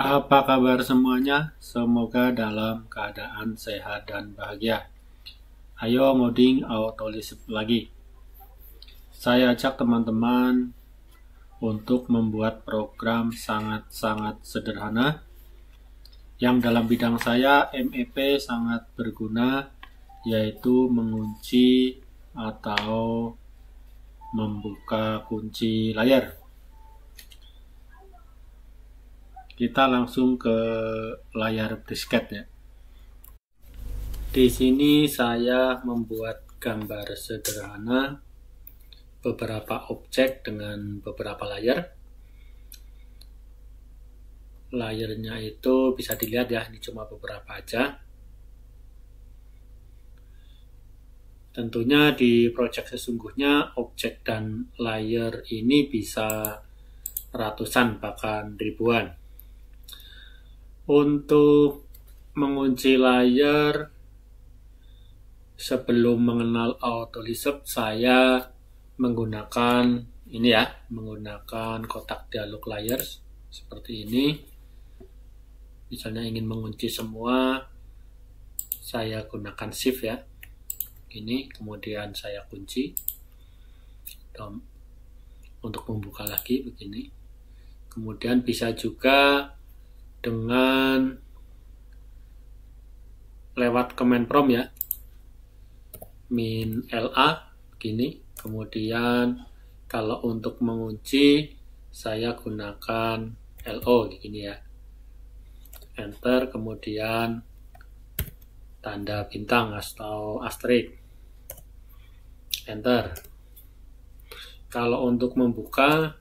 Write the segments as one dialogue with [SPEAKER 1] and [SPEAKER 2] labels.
[SPEAKER 1] Apa kabar semuanya? Semoga dalam keadaan sehat dan bahagia. Ayo ngoding autolisip lagi. Saya ajak teman-teman untuk membuat program sangat-sangat sederhana yang dalam bidang saya MEP sangat berguna yaitu mengunci atau membuka kunci layar. Kita langsung ke layar brisket ya. Di sini saya membuat gambar sederhana beberapa objek dengan beberapa layar. Layarnya itu bisa dilihat ya, ini cuma beberapa aja. Tentunya di project sesungguhnya objek dan layer ini bisa ratusan bahkan ribuan. Untuk mengunci layar sebelum mengenal Autolisp saya menggunakan ini ya, menggunakan kotak dialog layers seperti ini. Misalnya ingin mengunci semua, saya gunakan shift ya. Ini kemudian saya kunci. Untuk membuka lagi begini. Kemudian bisa juga dengan lewat command prompt ya. Min LA gini. Kemudian kalau untuk mengunci saya gunakan LO gini ya. Enter kemudian tanda bintang atau asterisk enter. Kalau untuk membuka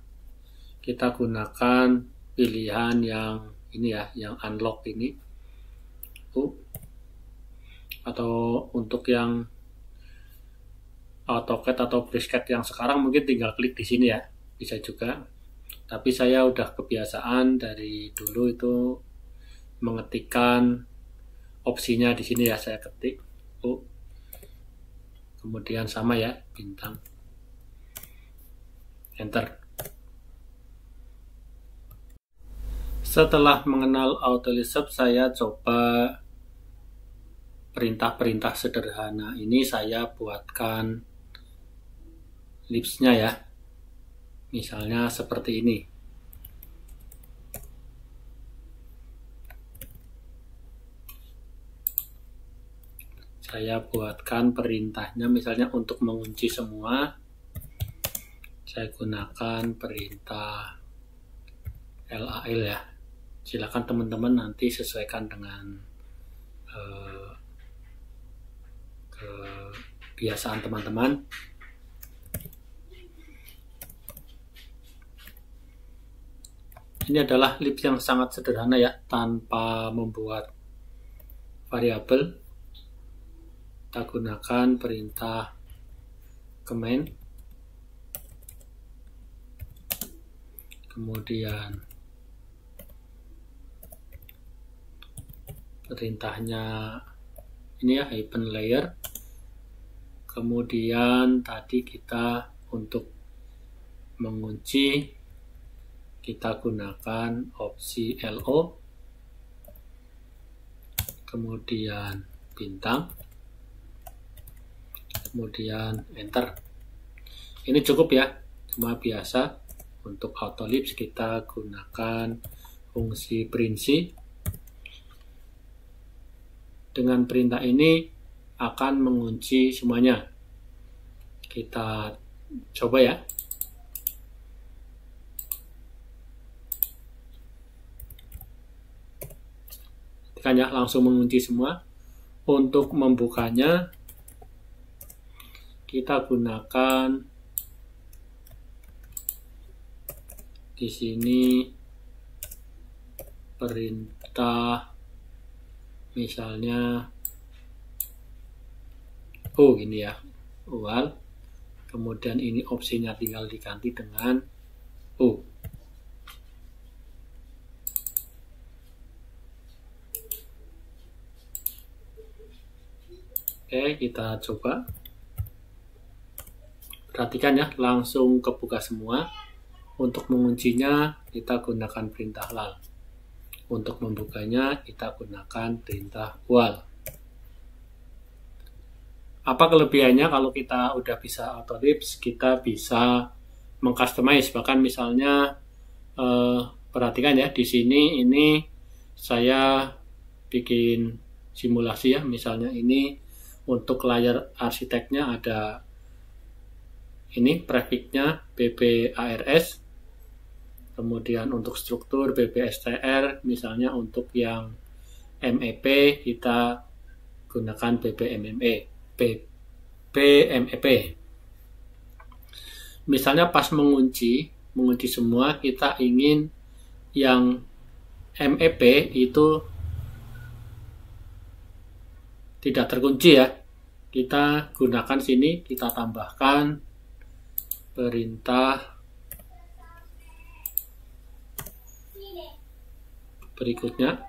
[SPEAKER 1] kita gunakan pilihan yang ini ya yang unlock ini. Uh, atau untuk yang AutoCAD atau brisket yang sekarang mungkin tinggal klik di sini ya. Bisa juga. Tapi saya udah kebiasaan dari dulu itu mengetikkan opsinya di sini ya saya ketik. Uh, kemudian sama ya bintang. Enter Setelah mengenal Autolisp, saya coba perintah-perintah sederhana ini saya buatkan lipsnya ya. Misalnya seperti ini. Saya buatkan perintahnya misalnya untuk mengunci semua. Saya gunakan perintah LAL ya silakan teman-teman nanti sesuaikan dengan uh, kebiasaan teman-teman. Ini adalah lip yang sangat sederhana ya tanpa membuat variabel. Kita gunakan perintah command kemudian perintahnya ini ya hyphen layer. Kemudian tadi kita untuk mengunci kita gunakan opsi LO kemudian bintang. Kemudian enter. Ini cukup ya cuma biasa. Untuk auto lips kita gunakan fungsi prinsip dengan perintah ini akan mengunci semuanya. Kita coba ya. Tekan ya, langsung mengunci semua. Untuk membukanya, kita gunakan di sini perintah misalnya oh gini ya ual kemudian ini opsinya tinggal diganti dengan oh Oke, kita coba. Perhatikan ya, langsung kebuka semua. Untuk menguncinya, kita gunakan perintah lal. Untuk membukanya kita gunakan perintah wall. Apa kelebihannya kalau kita udah bisa auto lips, kita bisa mengcustomize. Bahkan misalnya eh, perhatikan ya di sini ini saya bikin simulasi ya. Misalnya ini untuk layar arsiteknya ada ini prefixnya BBARS kemudian untuk struktur BBSTR misalnya untuk yang MEP kita gunakan BBMME BBMEP misalnya pas mengunci mengunci semua kita ingin yang MEP itu tidak terkunci ya. Kita gunakan sini kita tambahkan perintah berikutnya.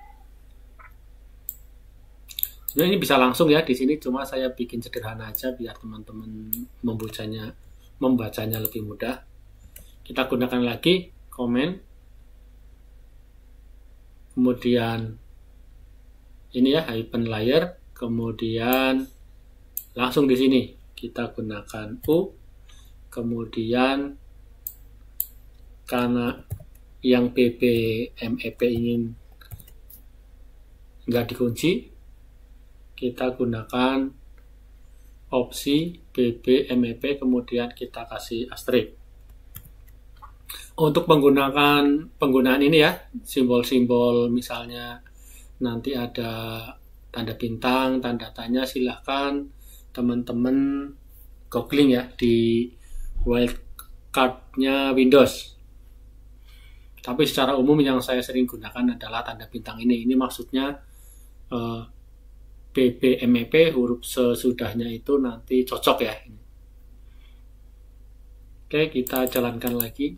[SPEAKER 1] Sebenarnya ini bisa langsung ya di sini cuma saya bikin sederhana aja biar teman-teman membacanya membacanya lebih mudah. Kita gunakan lagi komen. Kemudian ini ya hyphen layer. Kemudian langsung di sini kita gunakan U. Kemudian karena yang BBMEP ingin nggak dikunci kita gunakan opsi BBMEP kemudian kita kasih asterisk untuk menggunakan penggunaan ini ya simbol-simbol misalnya nanti ada tanda bintang tanda tanya silahkan teman-teman googling ya di wildcardnya Windows. Tapi secara umum yang saya sering gunakan adalah tanda bintang ini. Ini maksudnya BBMEP huruf sesudahnya itu nanti cocok ya. Oke, kita jalankan lagi.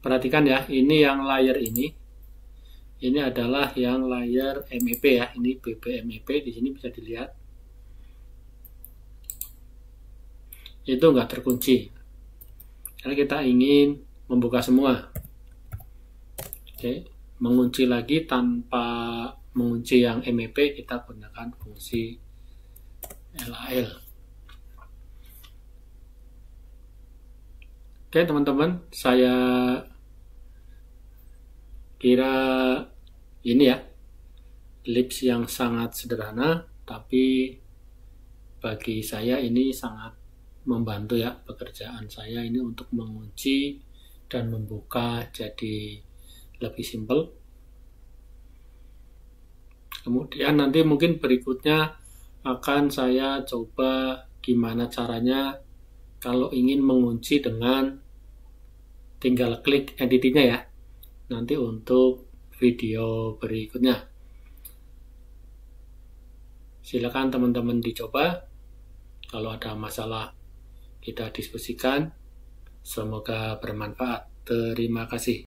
[SPEAKER 1] Perhatikan ya, ini yang layar ini ini adalah yang layar MEP ya ini BBMEP di sini bisa dilihat itu enggak terkunci karena kita ingin membuka semua. Oke mengunci lagi tanpa mengunci yang MEP kita gunakan fungsi LAL oke teman-teman saya kira ini ya lips yang sangat sederhana tapi bagi saya ini sangat membantu ya pekerjaan saya ini untuk mengunci dan membuka jadi lebih simpel kemudian nanti mungkin berikutnya akan saya coba gimana caranya kalau ingin mengunci dengan tinggal klik entity-nya ya nanti untuk video berikutnya. Silakan teman-teman dicoba. Kalau ada masalah kita diskusikan. Semoga bermanfaat. Terima kasih.